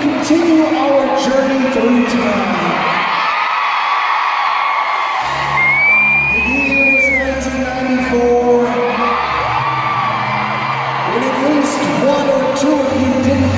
continue our journey through time. The year was 1994, and at least one or two of you didn't